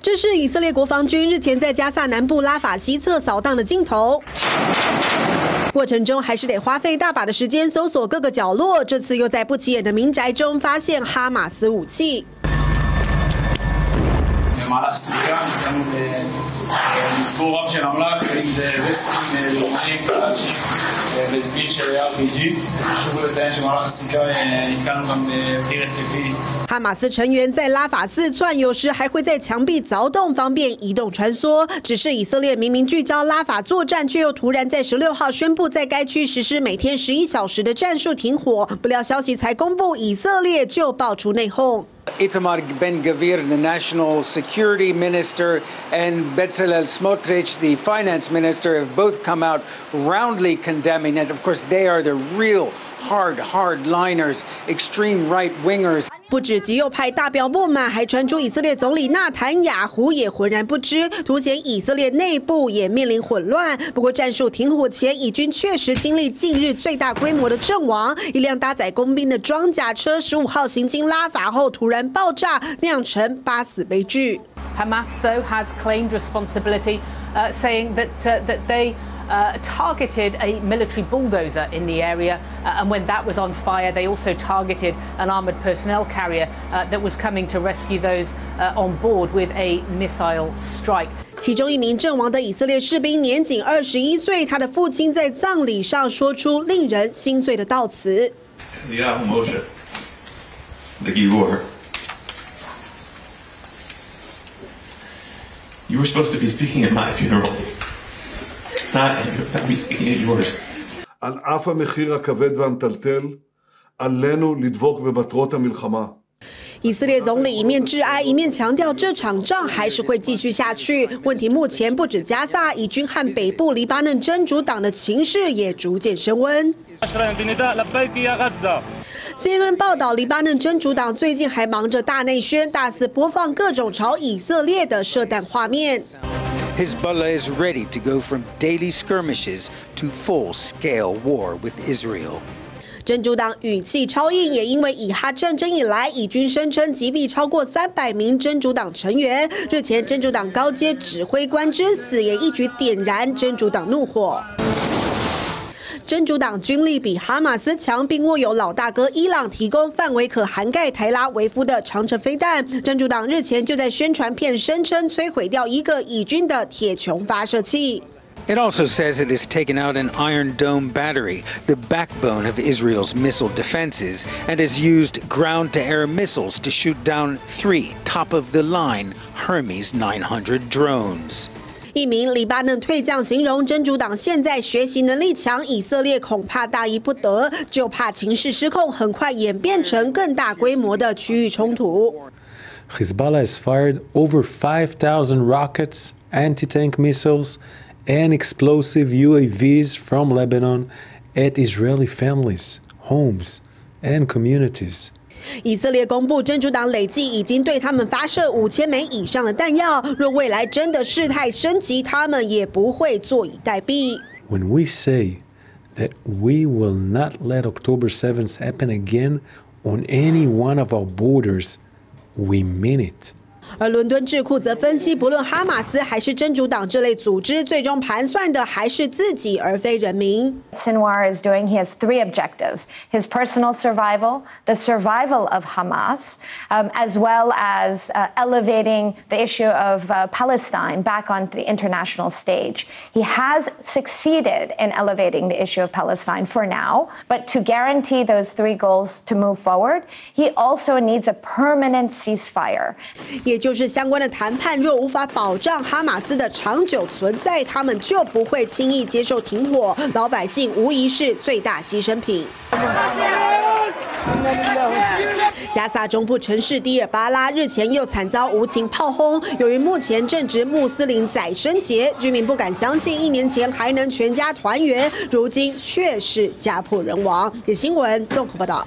这是以色列国防军日前在加萨南部拉法西侧扫荡的镜头。过程中还是得花费大把的时间搜索各个角落。这次又在不起眼的民宅中发现哈马斯武器。哈马斯成员在拉法四窜，有时还会在墙壁凿洞，方便移动穿梭。只是以色列明明聚焦拉法作战，却又突然在十六号宣布在该区实施每天十一小时的战术停火。不料消息才公布，以色列就爆出内讧。Itamar Ben Gavir, the national security minister, and Bezalel Smotrich, the finance minister, have both come out roundly condemning it. Of course, they are the real hard, hard liners, extreme right wingers. 不止极右派大表不满，还传出以色列总理纳坦雅胡也浑然不知，凸显以色列内部也面临混乱。不过战术停火前，以军确实经历近日最大规模的阵亡，一辆搭载工兵的装甲车十五号行经拉法后突然爆炸，酿成八死悲剧。Hamas though has claimed responsibility, saying that that they. uh, targeted a military bulldozer in the area, uh, and when that was on fire, they also targeted an armoured personnel carrier uh, that was coming to rescue those uh, on board with a missile strike. 其中一名阵亡的以色列士兵年仅二十一岁，他的父亲在葬礼上说出令人心碎的悼词。You were supposed to be speaking at my funeral. על אף המחיר הכבד והמטלטל, עלינו לדבוק במטרות המלחמה. 以色列总理一面致哀，一面强调这场仗还是会继续下去。问题目前不止加萨，以军和北部黎巴嫩真主党的情势也逐渐升温。CNN 报道，黎巴嫩真主党最近还忙着大内宣，大肆播放各种朝以色列的射弹画面。 Hezbollah is ready to go from daily skirmishes to full-scale war with Israel. 真主党语气超硬，也因为以哈战争以来，以军声称击毙超过三百名真主党成员。日前，真主党高阶指挥官之死也一举点燃真主党怒火。真主党军力比哈马斯强，并握有老大哥伊朗提供范围可涵盖台拉维夫的长城飞弹。真主党日前就在宣传片声称摧毁掉一个以军的铁穹发射器。It also says it has taken out an Iron Dome battery, the backbone of Israel's missile defenses, and has used ground to air missiles to shoot down three top of the line Hermes 900 drones. 一名黎巴嫩退将形容真主党现在学习能力强，以色列恐怕大意不得，就怕情势失控，很快演变成更大规模的区域冲突。Hezbollah has fired over 5,000 rockets, anti-tank missiles, and explosive UAVs from Lebanon at Israeli families, homes, and communities. 以色列公布，真主党累计已经对他们发射五千枚以上的弹药。若未来真的事态升级，他们也不会坐以待毙。When we say that we will not let October 7th happen again on any one of our borders, we mean it. 而伦敦智库则分析，不论哈马斯还是真主党这类组织，最终盘算的还是自己，而非人民。Sinwar is doing. He has three objectives: his personal survival, the survival of Hamas, um, as well as uh, elevating the issue of uh, Palestine back on the international stage. He has succeeded in elevating the issue of Palestine for now, but to guarantee those three goals to move forward, he also needs a permanent ceasefire. 也 就是相关的谈判，若无法保障哈马斯的长久存在，他们就不会轻易接受停火。老百姓无疑是最大牺牲品。加萨中部城市迪尔巴拉日前又惨遭无情炮轰。由于目前正值穆斯林宰生节，居民不敢相信一年前还能全家团圆，如今却是家破人亡。有新闻综合报道。